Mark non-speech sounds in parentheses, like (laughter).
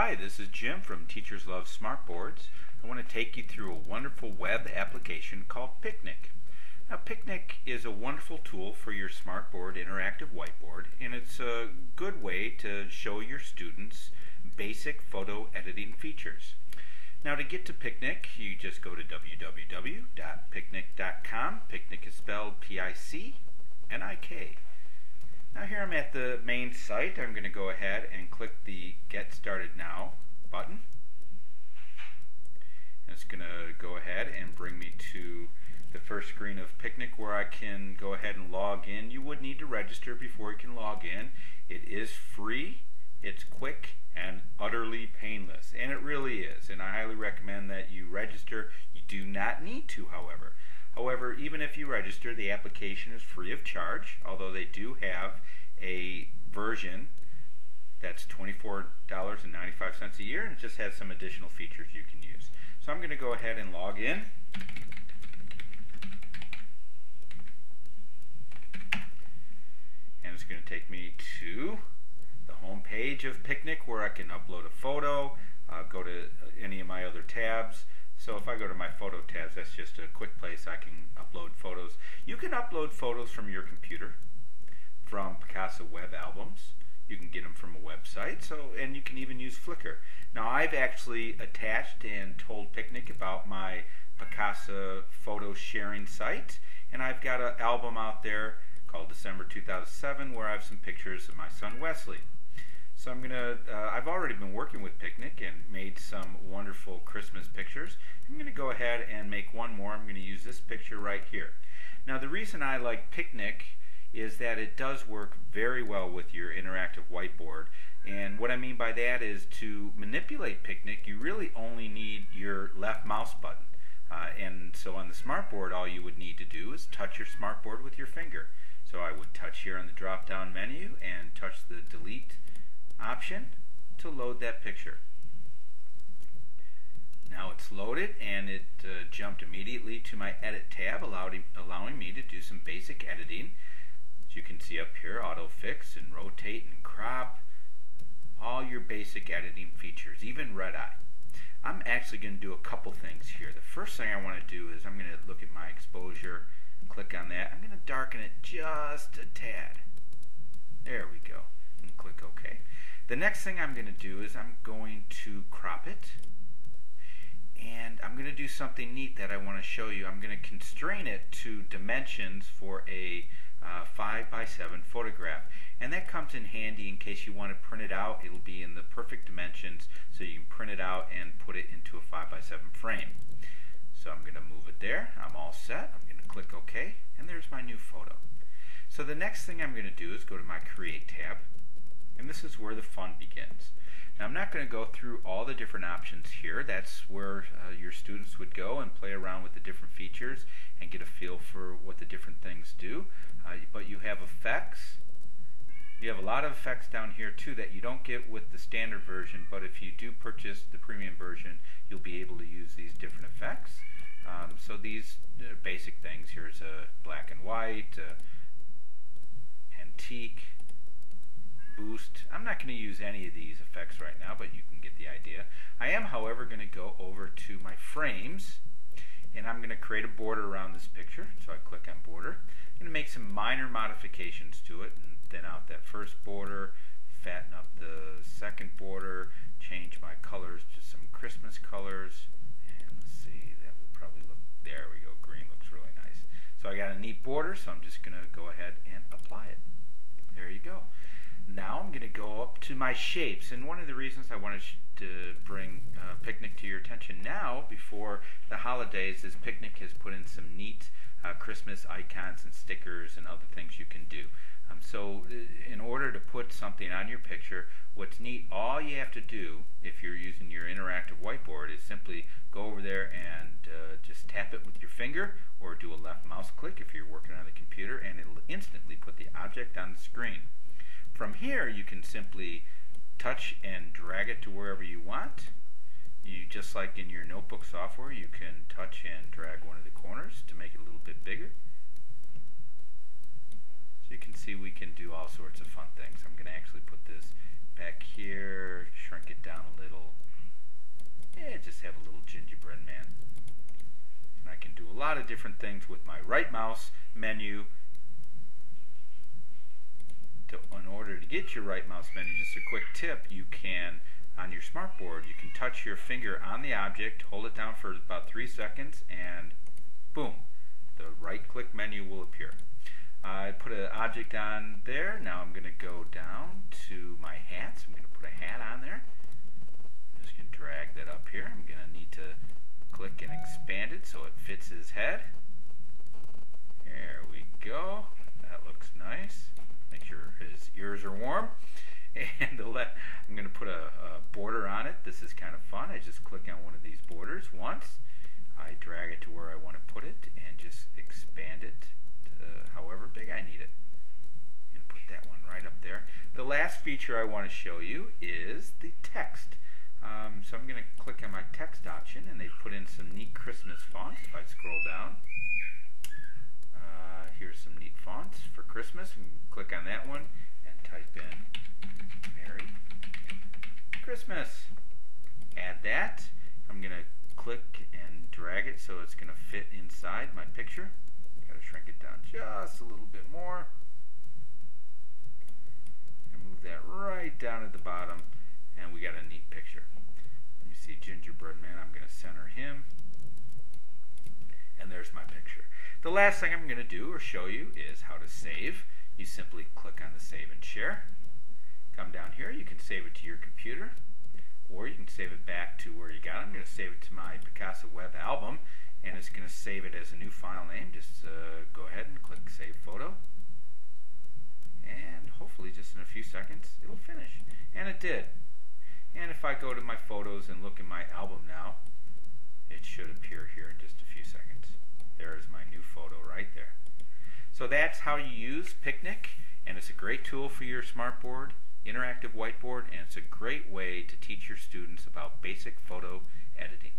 Hi, this is Jim from Teachers Love Smartboards. I want to take you through a wonderful web application called Picnik. Now, Picnik is a wonderful tool for your Smartboard interactive whiteboard, and it's a good way to show your students basic photo editing features. Now, to get to Picnik, you just go to www.picnik.com. Picnik is spelled P-I-C-N-I-K. Now here I'm at the main site. I'm going to go ahead and click the Get Started Now button. And it's going to go ahead and bring me to the first screen of Picnik where I can go ahead and log in. You would need to register before you can log in. It is free, it's quick, and utterly painless. And it really is. And I highly recommend that you register. You do not need to, however. However, even if you register, the application is free of charge, although they do have a version that's $24.95 a year, and it just has some additional features you can use. So I'm going to go ahead and log in. And it's going to take me to the home page of Picnik where I can upload a photo, uh, go to any of my other tabs, so if I go to my photo tabs, that's just a quick place I can upload photos. You can upload photos from your computer, from Picasa web albums. You can get them from a website, so and you can even use Flickr. Now I've actually attached and told Picnik about my Picasa photo sharing site, and I've got an album out there called December 2007 where I have some pictures of my son Wesley. So I'm gonna, uh, I've already been working with Picnik and made some wonderful Christmas pictures. I'm gonna go ahead and make one more. I'm gonna use this picture right here. Now the reason I like Picnik is that it does work very well with your interactive whiteboard. And what I mean by that is to manipulate Picnik, you really only need your left mouse button. Uh, and so on the smartboard, all you would need to do is touch your smartboard with your finger. So I would touch here on the drop down menu and touch the delete option to load that picture. Now it's loaded and it uh, jumped immediately to my edit tab allowing, allowing me to do some basic editing. As you can see up here, auto fix and rotate and crop, all your basic editing features, even red eye. I'm actually going to do a couple things here. The first thing I want to do is I'm going to look at my exposure, click on that. I'm going to darken it just a tad. There we go. And click OK. The next thing I'm going to do is I'm going to crop it. And I'm going to do something neat that I want to show you. I'm going to constrain it to dimensions for a uh, 5 by 7 photograph. And that comes in handy in case you want to print it out. It'll be in the perfect dimensions so you can print it out and put it into a 5 by 7 frame. So I'm going to move it there. I'm all set. I'm going to click OK. And there's my new photo. So the next thing I'm going to do is go to my Create tab. And this is where the fun begins. Now I'm not going to go through all the different options here. That's where uh, your students would go and play around with the different features and get a feel for what the different things do. Uh, but you have effects. You have a lot of effects down here too that you don't get with the standard version, but if you do purchase the premium version, you'll be able to use these different effects. Um, so these basic things, here's a black and white, uh, antique, boost. I'm not going to use any of these effects right now, but you can get the idea. I am, however, going to go over to my frames, and I'm going to create a border around this picture. So I click on border. I'm going to make some minor modifications to it, and thin out that first border, fatten up the second border, change my colors to some Christmas colors, and let's see, that would probably look, there we go, green looks really nice. So I got a neat border, so I'm just going to go ahead and apply it. There you go. Now I'm going to go up to my shapes, and one of the reasons I wanted to bring uh, Picnik to your attention now, before the holidays, is Picnik has put in some neat uh, Christmas icons and stickers and other things you can do. Um, so uh, in order to put something on your picture, what's neat, all you have to do if you're using your interactive whiteboard is simply go over there and uh, just tap it with your finger or do a left mouse click if you're working on the computer and it'll instantly put the object on the screen. From here, you can simply touch and drag it to wherever you want. You Just like in your notebook software, you can touch and drag one of the corners to make it a little bit bigger. So you can see we can do all sorts of fun things. I'm going to actually put this back here, shrink it down a little. Yeah, just have a little gingerbread man. And I can do a lot of different things with my right mouse menu. To, in order to get your right mouse menu, just a quick tip, you can, on your smartboard, you can touch your finger on the object, hold it down for about three seconds, and boom, the right click menu will appear. I put an object on there. Now I'm going to go down to my hats. I'm going to put a hat on there. I'm just going to drag that up here. I'm going to need to click and expand it so it fits his head. There we go. That looks nice. Make sure his ears are warm. (laughs) And let, I'm going to put a, a border on it. This is kind of fun. I just click on one of these borders once. I drag it to where I want to put it and just expand it uh, however big I need it. And put that one right up there. The last feature I want to show you is the text. Um, so I'm going to click on my text option and they've put in some neat Christmas fonts. If I scroll down, here's some neat fonts for Christmas. And click on that one and type in Merry Christmas. Add that. I'm going to click and drag it so it's going to fit inside my picture. Got to shrink it down just a little bit more. And move that right down at the bottom, and we got a neat picture. Let me see Gingerbread Man. I'm going to center him. And there's my picture. The last thing I'm going to do or show you is how to save. You simply click on the Save and Share. Come down here. You can save it to your computer or you can save it back to where you got it. I'm going to save it to my Picasa Web album, and it's going to save it as a new file name. Just uh, go ahead and click Save Photo, and hopefully just in a few seconds it'll finish. And it did. And if I go to my photos and look in my album now, it should appear here in just a few seconds. There is my new photo right there. So that's how you use Picnik, and it's a great tool for your smartboard interactive whiteboard, and it's a great way to teach your students about basic photo editing.